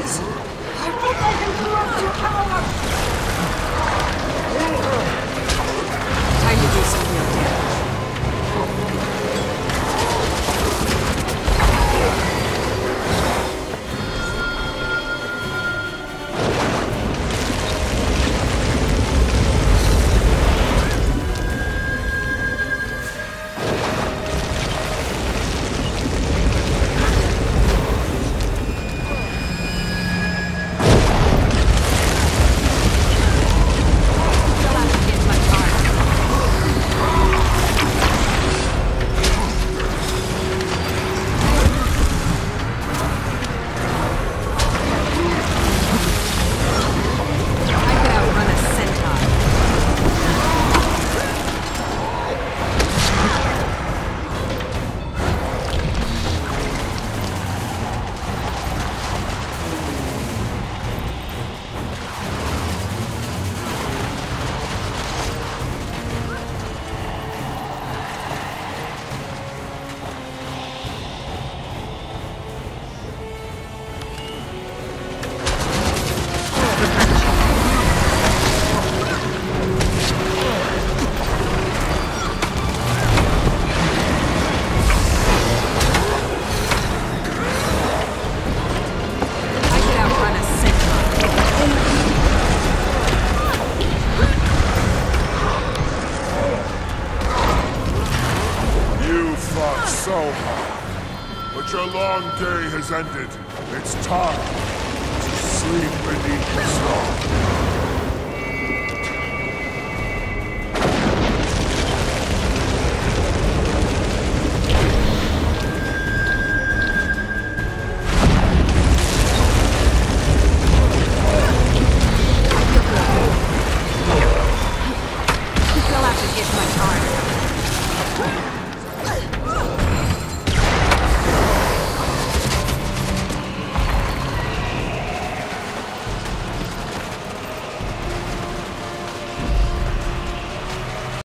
please. I think I can corrupt your power. so. But your long day has ended. It's time to sleep beneath the star. You'll have to get.